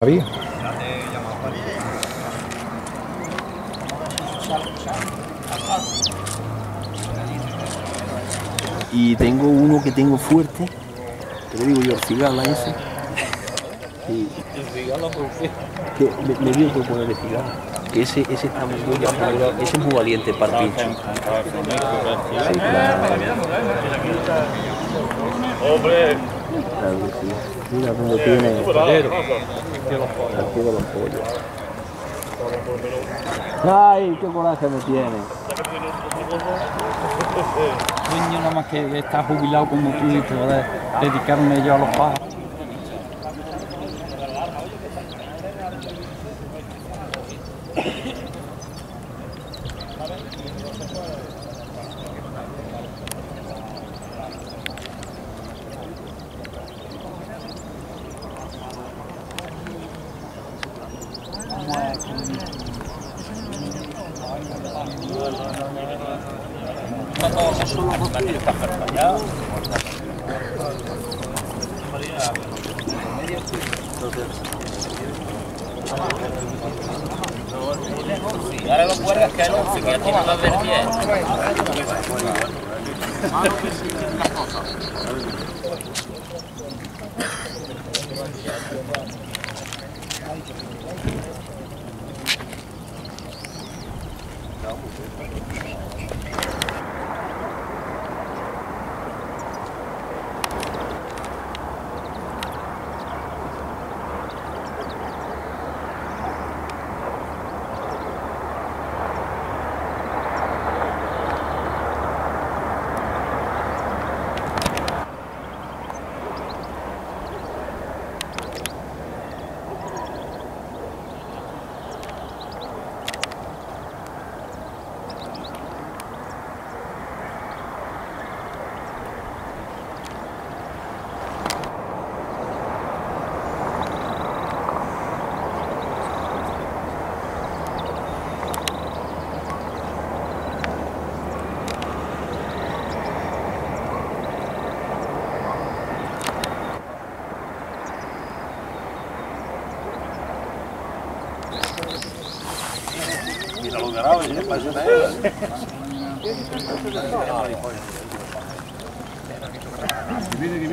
David. Y tengo uno que tengo fuerte, que le digo yo, cigala ese. Y que le, le digo que ese, ese está muy, ese es muy valiente para el pincho. Sí, claro. Claro que sí. Mira dónde tiene de los pollos. ¡Ay, qué coraje me tiene! Sueño nada más que estar jubilado como tú y poder dedicarme yo a los pájaros. Gracias. Ahora lo guardas que hay 11, que ya tiene más del 10. Thank you.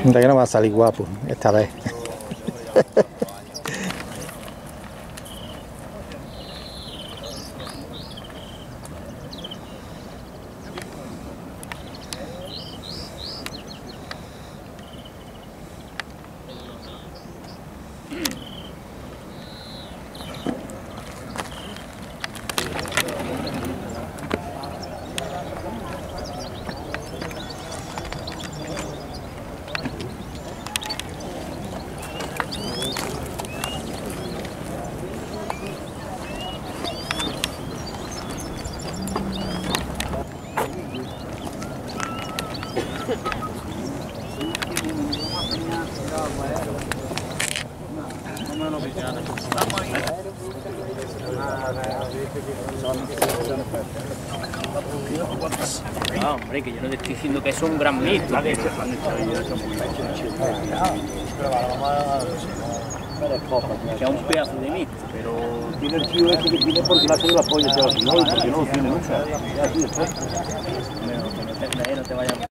Mira que no va a salir guapo esta vez. No, hombre, que yo no te estoy diciendo que eso es un gran mito. Que es un pedazo de mito, pero Tiene el tío ese que tiene porque le ha salido la polla, pero si no, porque no lo tiene nunca. no te vayas